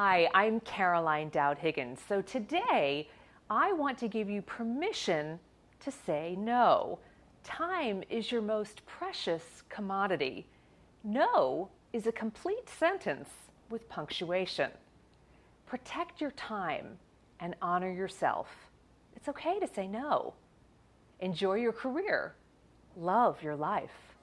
Hi, I'm Caroline Dowd Higgins. So today I want to give you permission to say no. Time is your most precious commodity. No is a complete sentence with punctuation. Protect your time and honor yourself. It's okay to say no. Enjoy your career. Love your life.